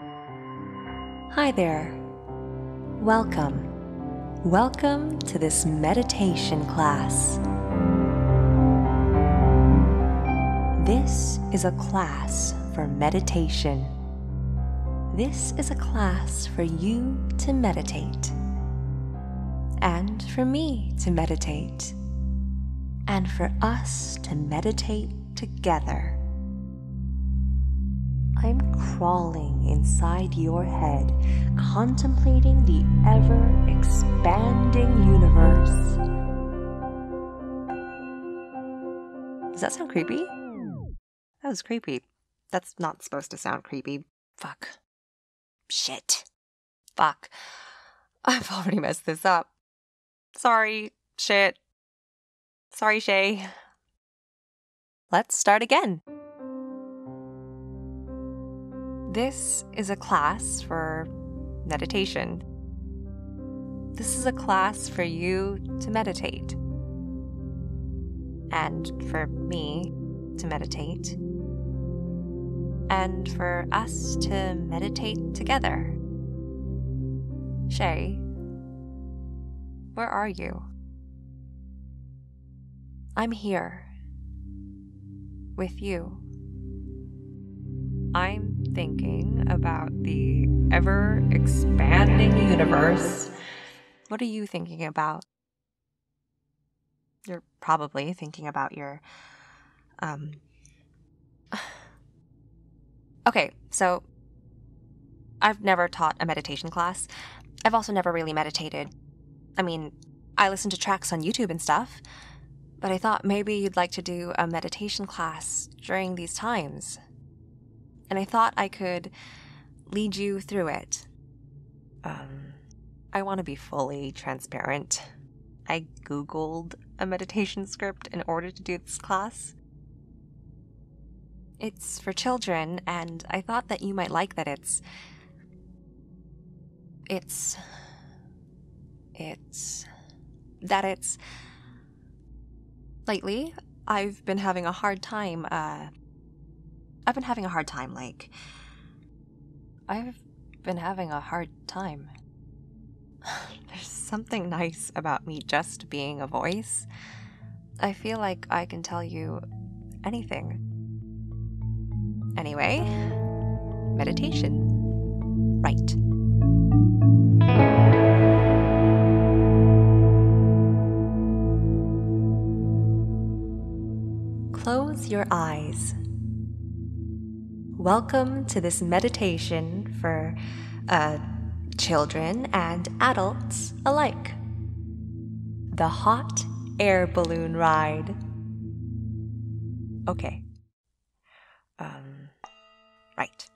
Hi there. Welcome. Welcome to this meditation class. This is a class for meditation. This is a class for you to meditate, and for me to meditate, and for us to meditate together. I'm crawling inside your head, contemplating the ever expanding universe. Does that sound creepy? That was creepy. That's not supposed to sound creepy. Fuck. Shit. Fuck. I've already messed this up. Sorry, shit. Sorry, Shay. Let's start again. This is a class for meditation. This is a class for you to meditate. And for me to meditate. And for us to meditate together. Shay, where are you? I'm here with you. I'm thinking about the ever expanding universe. What are you thinking about? You're probably thinking about your. Um. Okay, so I've never taught a meditation class. I've also never really meditated. I mean, I listen to tracks on YouTube and stuff, but I thought maybe you'd like to do a meditation class during these times and I thought I could lead you through it. Um, I want to be fully transparent. I Googled a meditation script in order to do this class. It's for children, and I thought that you might like that it's. It's. It's. That it's. Lately, I've been having a hard time, uh, I've been having a hard time, like. I've been having a hard time. There's something nice about me just being a voice. I feel like I can tell you anything. Anyway, meditation. Right. Close your eyes. Welcome to this meditation for uh, children and adults alike. The hot air balloon ride. Okay. Um, right.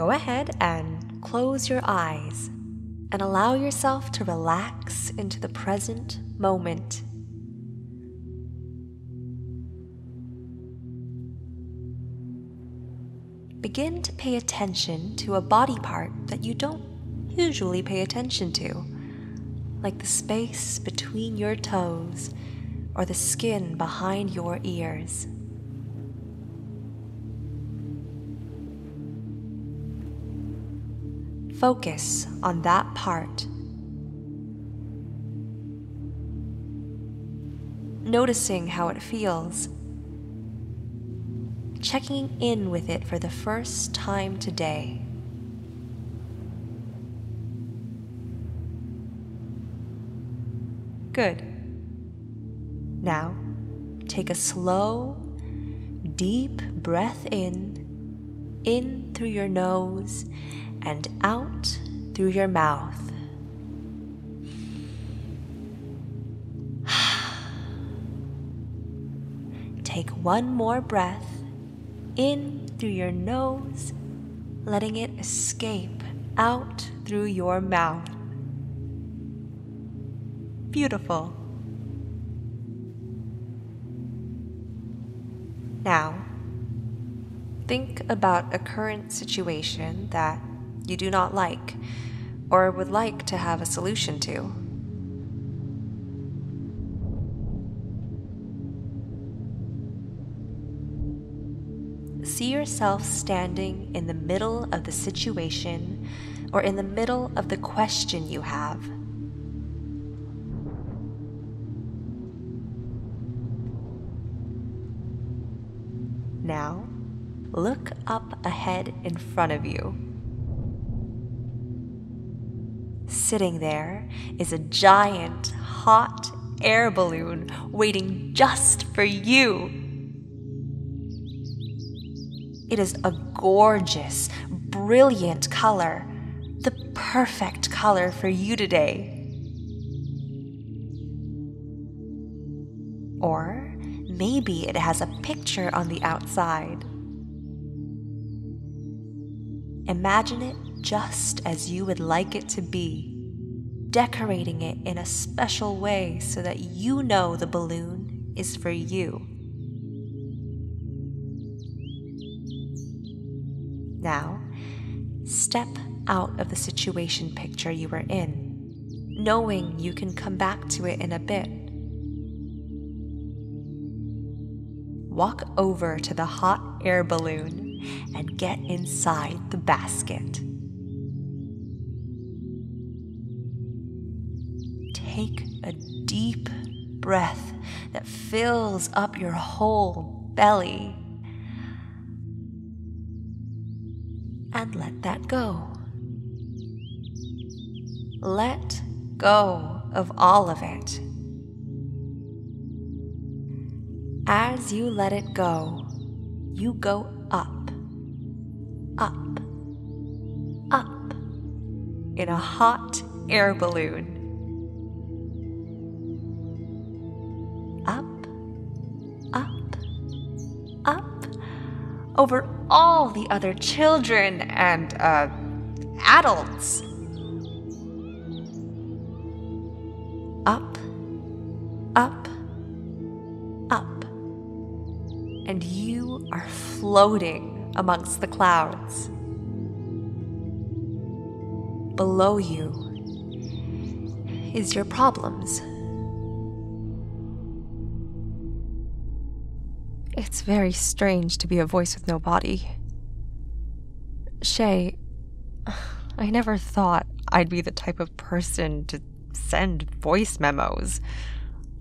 Go ahead and close your eyes and allow yourself to relax into the present moment. Begin to pay attention to a body part that you don't usually pay attention to, like the space between your toes or the skin behind your ears. Focus on that part. Noticing how it feels. Checking in with it for the first time today. Good. Now, take a slow, deep breath in, in through your nose and out through your mouth. Take one more breath in through your nose, letting it escape out through your mouth. Beautiful. Now, think about a current situation that you do not like or would like to have a solution to. See yourself standing in the middle of the situation or in the middle of the question you have. Now, look up ahead in front of you. Sitting there is a giant, hot air balloon waiting just for you. It is a gorgeous, brilliant color, the perfect color for you today. Or Maybe it has a picture on the outside. Imagine it just as you would like it to be, decorating it in a special way so that you know the balloon is for you. Now, step out of the situation picture you were in, knowing you can come back to it in a bit walk over to the hot air balloon and get inside the basket. A deep breath that fills up your whole belly. And let that go. Let go of all of it. As you let it go, you go up, up, up in a hot air balloon. Over all the other children and uh, adults. Up, up, up. and you are floating amongst the clouds. Below you is your problems. It's very strange to be a voice with no body. Shay, I never thought I'd be the type of person to send voice memos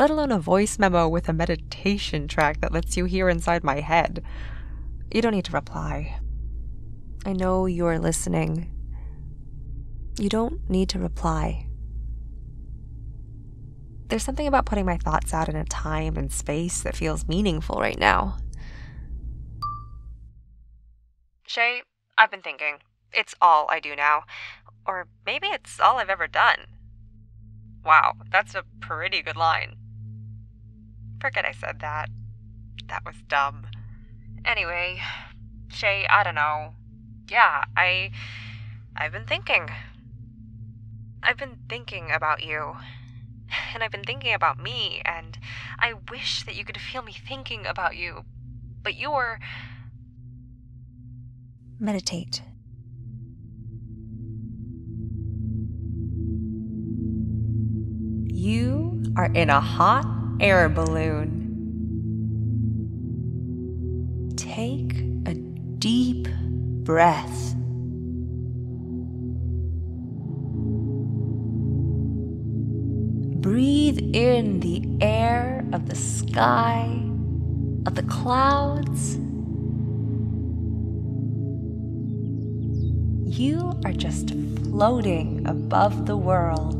let alone a voice memo with a meditation track that lets you hear inside my head. You don't need to reply. I know you're listening. You don't need to reply. There's something about putting my thoughts out in a time and space that feels meaningful right now. Shay, I've been thinking. It's all I do now. Or maybe it's all I've ever done. Wow, that's a pretty good line. Forget I said that. That was dumb. Anyway, Shay, I don't know. Yeah, I. I've been thinking. I've been thinking about you. And I've been thinking about me, and I wish that you could feel me thinking about you. But you're. Meditate. You are in a hot air balloon. Take a deep breath. Breathe in the air of the sky, of the clouds. You are just floating above the world.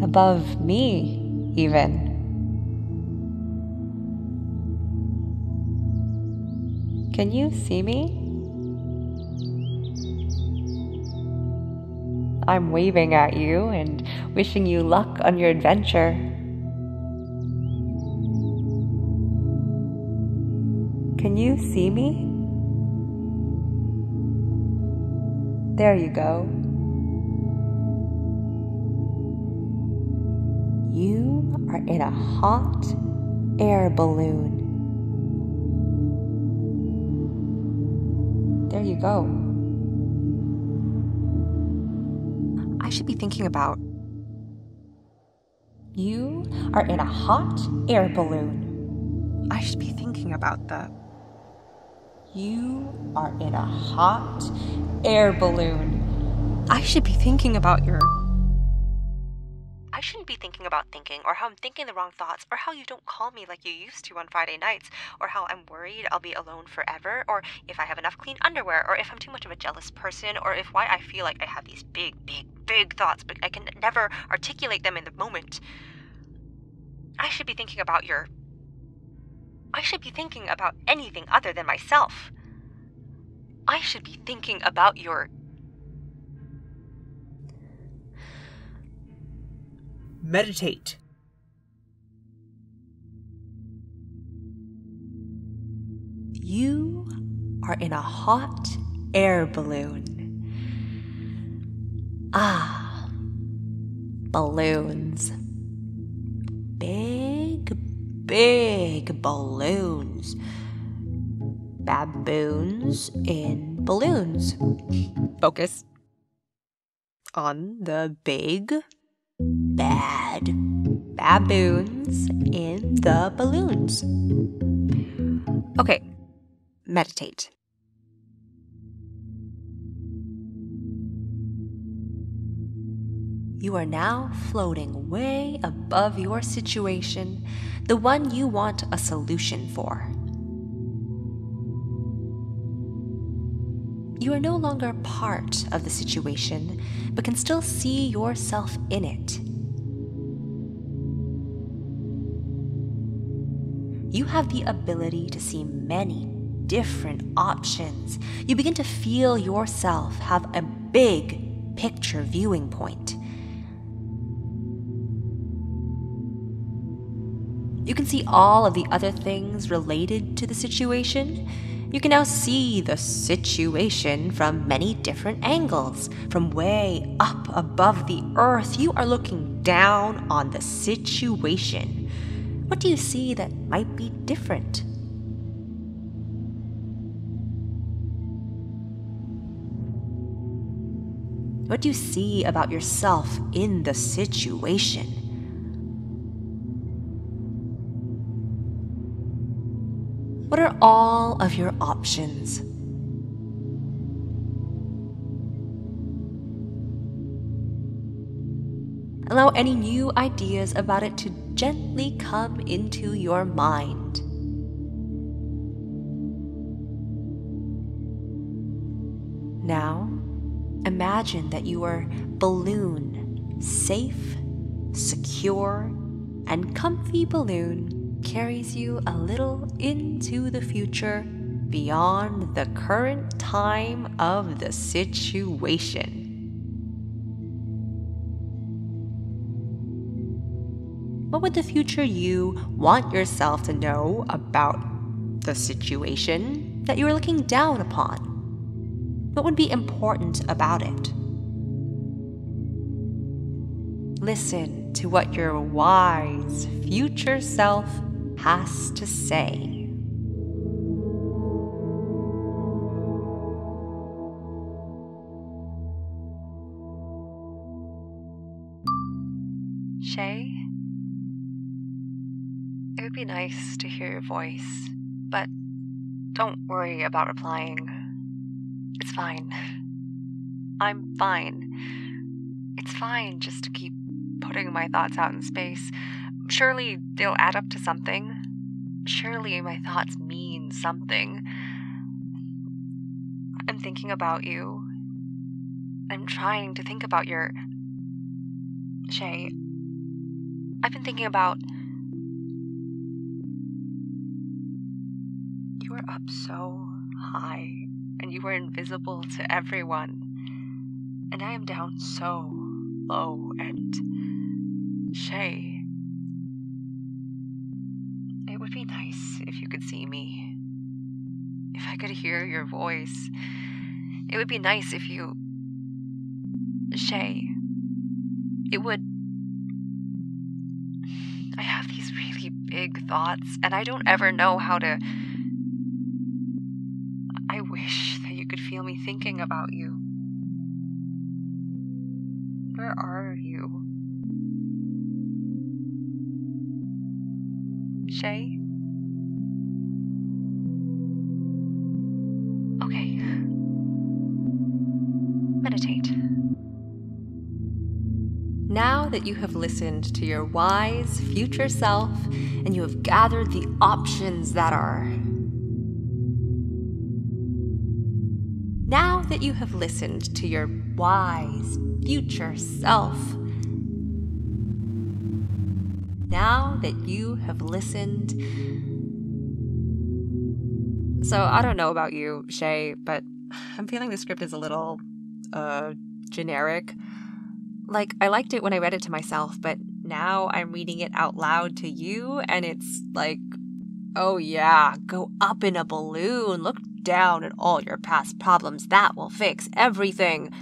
above me, even. Can you see me? I'm waving at you and wishing you luck on your adventure. Can you see me? There you go. You are in a hot air balloon. There you go. I should be thinking about. You are in a hot air balloon. I should be thinking about the. You are in a hot air balloon. I should be thinking about your. I shouldn't be thinking about thinking, or how I'm thinking the wrong thoughts, or how you don't call me like you used to on Friday nights, or how I'm worried I'll be alone forever, or if I have enough clean underwear, or if I'm too much of a jealous person, or if why I feel like I have these big, big, big thoughts, but I can never articulate them in the moment. I should be thinking about your. I should be thinking about anything other than myself. I should be thinking about your Meditate. You are in a hot air balloon. Ah, balloons. Big, big balloons. Baboons in balloons. Focus on the big bad baboons in the balloons. Okay, meditate. You are now floating way above your situation, the one you want a solution for. You are no longer part of the situation, but can still see yourself in it. You have the ability to see many different options. You begin to feel yourself have a big picture viewing point. You can see all of the other things related to the situation. You can now see the situation from many different angles. From way up above the earth, you are looking down on the situation. What do you see that might be different? What do you see about yourself in the situation? What are all of your options? Allow any new ideas about it to gently come into your mind. Now, imagine that you are balloon, safe, secure, and comfy balloon, carries you a little into the future beyond the current time of the situation. What would the future you want yourself to know about the situation that you are looking down upon? What would be important about it? Listen to what your wise future self has to say. Shay? It would be nice to hear your voice, but don't worry about replying. It's fine. I'm fine. It's fine just to keep putting my thoughts out in space. Surely they'll add up to something. Surely my thoughts mean something. I'm thinking about you. I'm trying to think about your. Shay, I've been thinking about. You are up so high, and you are invisible to everyone. And I am down so low, and. Shay. Could hear your voice. It would be nice if you. Shay. It would. I have these really big thoughts, and I don't ever know how to. I wish that you could feel me thinking about you. Where are you? Shay? That you have listened to your wise future self and you have gathered the options that are. Now that you have listened to your wise future self, now that you have listened. So, I don't know about you, Shay, but I'm feeling the script is a little, uh, generic. Like, I liked it when I read it to myself, but now I'm reading it out loud to you, and it's like, oh yeah, go up in a balloon, look down at all your past problems, that will fix everything.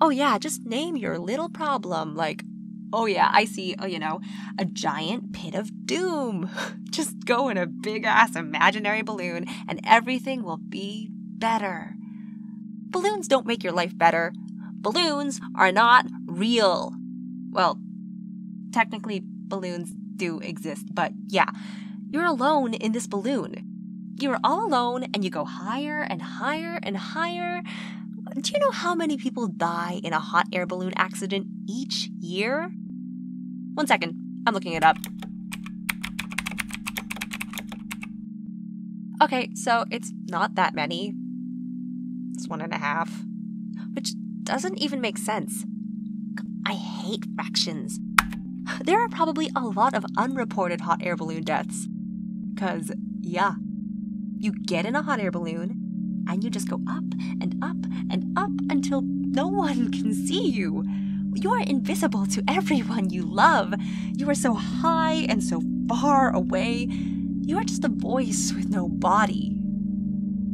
Oh yeah, just name your little problem, like, oh yeah, I see, uh, you know, a giant pit of doom. just go in a big ass imaginary balloon, and everything will be better. Balloons don't make your life better. Balloons are not real. Well, technically, balloons do exist, but yeah, you're alone in this balloon. You're all alone and you go higher and higher and higher. Do you know how many people die in a hot air balloon accident each year? One second, I'm looking it up. Okay, so it's not that many. It's one and a half, which doesn't even make sense. I hate fractions. There are probably a lot of unreported hot air balloon deaths. Because, yeah, you get in a hot air balloon and you just go up and up and up until no one can see you. You are invisible to everyone you love. You are so high and so far away. You are just a voice with no body.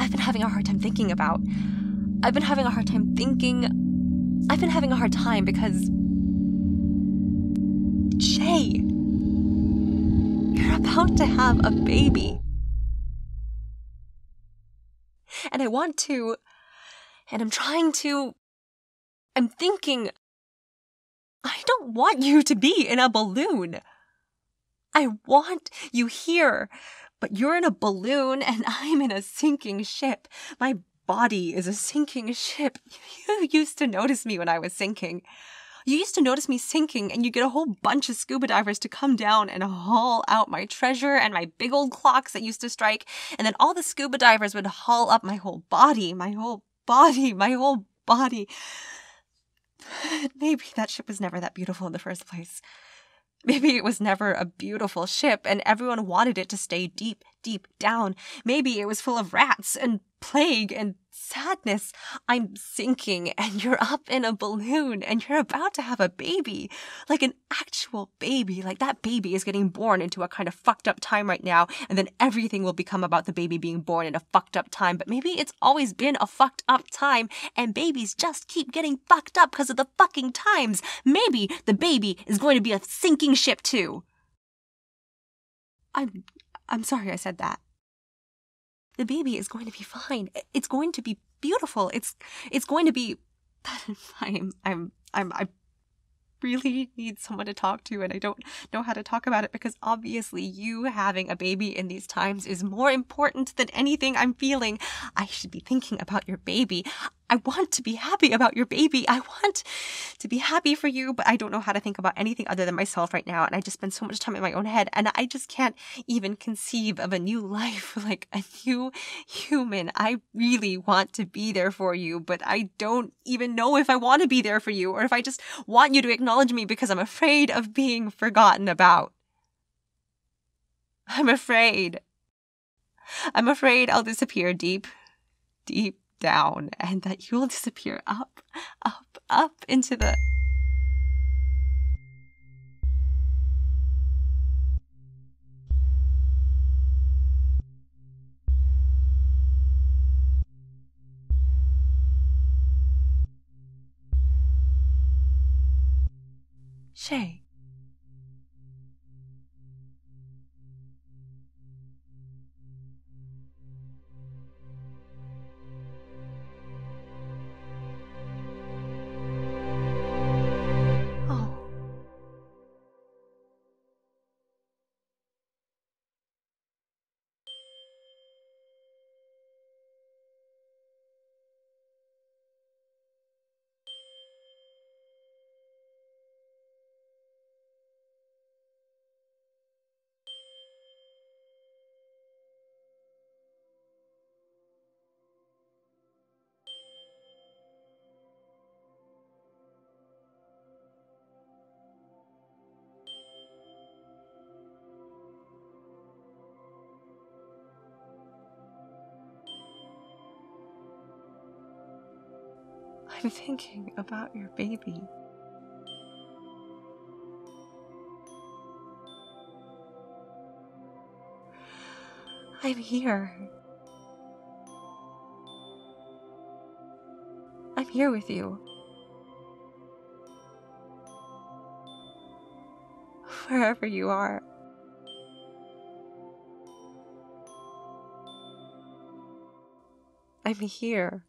I've been having a hard time thinking about. I've been having a hard time thinking. I've been having a hard time because Shay, you're about to have a baby. And I want to, and I'm trying to, I'm thinking, I don't want you to be in a balloon. I want you here, but you're in a balloon and I'm in a sinking ship. My body is a sinking ship. You used to notice me when I was sinking. You used to notice me sinking, and you'd get a whole bunch of scuba divers to come down and haul out my treasure and my big old clocks that used to strike. And then all the scuba divers would haul up my whole body, my whole body, my whole body. Maybe that ship was never that beautiful in the first place. Maybe it was never a beautiful ship and everyone wanted it to stay deep, deep down. Maybe it was full of rats and plague and sadness. I'm sinking and you're up in a balloon and you're about to have a baby. Like an actual baby. Like that baby is getting born into a kind of fucked up time right now. And then everything will become about the baby being born in a fucked up time. But maybe it's always been a fucked up time and babies just keep getting fucked up because of the fucking times. Maybe the baby is going to be a sinking ship too. I'm I'm sorry I said that the baby is going to be fine. It's going to be beautiful. It's it's going to be I'm I'm I'm I really need someone to talk to and I don't know how to talk about it because obviously you having a baby in these times is more important than anything I'm feeling. I should be thinking about your baby. I want to be happy about your baby. I want to be happy for you, but I don't know how to think about anything other than myself right now. And I just spend so much time in my own head and I just can't even conceive of a new life, like a new human. I really want to be there for you, but I don't even know if I want to be there for you or if I just want you to acknowledge me because I'm afraid of being forgotten about. I'm afraid. I'm afraid I'll disappear deep, deep down and that you will disappear up, up, up into the. Shay. I'm thinking about your baby. I'm here. I'm here with you. Wherever you are. I'm here.